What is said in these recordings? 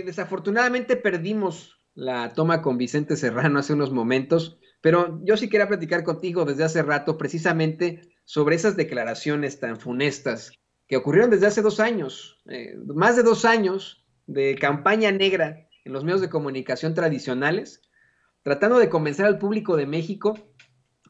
desafortunadamente perdimos la toma con Vicente Serrano hace unos momentos, pero yo sí quería platicar contigo desde hace rato precisamente sobre esas declaraciones tan funestas que ocurrieron desde hace dos años, eh, más de dos años de campaña negra en los medios de comunicación tradicionales, tratando de convencer al público de México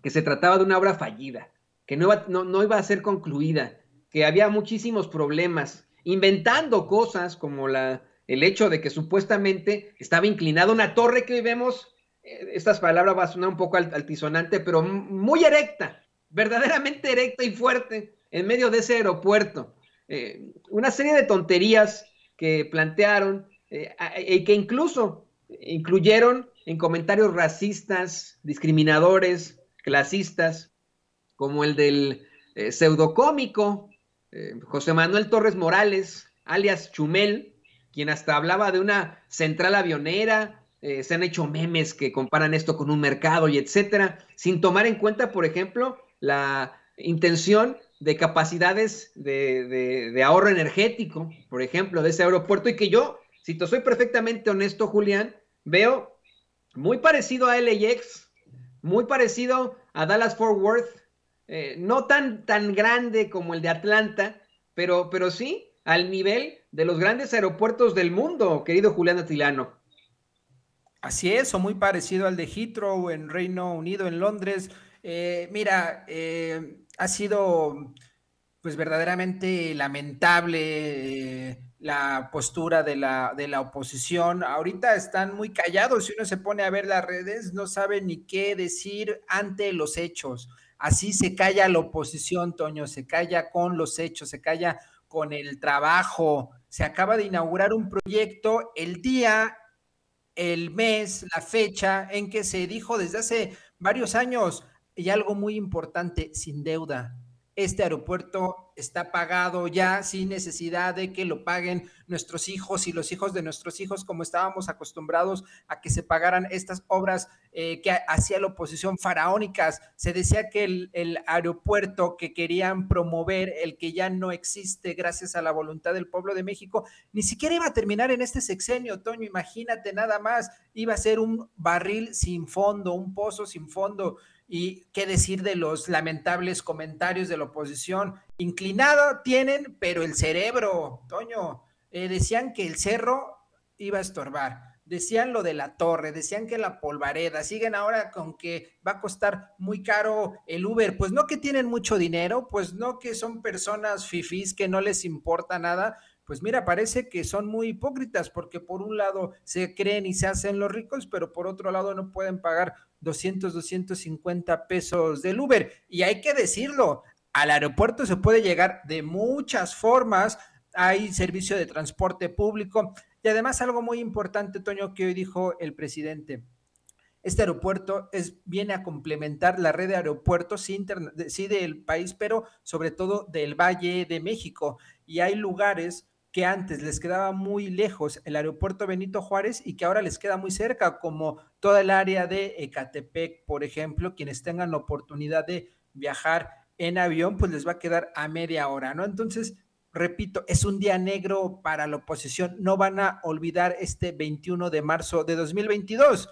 que se trataba de una obra fallida, que no iba a ser concluida, que había muchísimos problemas, inventando cosas como la, el hecho de que supuestamente estaba inclinada una torre que vemos, eh, estas palabras va a sonar un poco altisonante, pero muy erecta, verdaderamente erecta y fuerte en medio de ese aeropuerto. Eh, una serie de tonterías que plantearon eh, y que incluso incluyeron en comentarios racistas, discriminadores, clasistas, como el del pseudocómico José Manuel Torres Morales, alias Chumel, quien hasta hablaba de una central avionera, eh, se han hecho memes que comparan esto con un mercado y etcétera, sin tomar en cuenta, por ejemplo, la intención de capacidades de, ahorro energético, por ejemplo, de ese aeropuerto, y que yo, si te soy perfectamente honesto, Julián, veo muy parecido a LAX, muy parecido a Dallas Fort Worth, eh, no tan, tan grande como el de Atlanta, pero, pero sí al nivel de los grandes aeropuertos del mundo, querido Julián Atilano. Así es, o muy parecido al de Heathrow en Reino Unido, en Londres. Eh, mira, eh, ha sido pues verdaderamente lamentable eh, la postura de la, de la oposición. Ahorita están muy callados. Si uno se pone a ver las redes, no sabe ni qué decir ante los hechos. Así se calla la oposición, Toño, se calla con los hechos, se calla con el trabajo. Se acaba de inaugurar un proyecto el día, el mes, la fecha en que se dijo desde hace varios años y algo muy importante, sin deuda este aeropuerto está pagado ya sin necesidad de que lo paguen nuestros hijos y los hijos de nuestros hijos, como estábamos acostumbrados a que se pagaran estas obras eh, que hacía la oposición faraónicas. Se decía que el, el, aeropuerto que querían promover, el que ya no existe gracias a la voluntad del pueblo de México, ni siquiera iba a terminar en este sexenio, Toño, imagínate nada más, iba a ser un barril sin fondo, un pozo sin fondo. Y qué decir de los lamentables comentarios de la oposición. Inclinado tienen, pero el cerebro, Toño, eh, decían que el cerro iba a estorbar. Decían lo de la torre, decían que la polvareda, siguen ahora con que va a costar muy caro el Uber. Pues no que tienen mucho dinero, pues no que son personas fifís que no les importa nada, pues mira, parece que son muy hipócritas porque por un lado se creen y se hacen los ricos, pero por otro lado no pueden pagar 200, 250 pesos del Uber. Y hay que decirlo, al aeropuerto se puede llegar de muchas formas, hay servicio de transporte público y además algo muy importante, Toño, que hoy dijo el presidente. Este aeropuerto viene a complementar la red de aeropuertos, sí, sí del país, pero sobre todo del Valle de México. Y hay lugares que antes les quedaba muy lejos el aeropuerto Benito Juárez y que ahora les queda muy cerca, como toda el área de Ecatepec, por ejemplo, quienes tengan la oportunidad de viajar en avión, pues les va a quedar a media hora, ¿no? Entonces, repito, es un día negro para la oposición, no van a olvidar este 21 de marzo de 2022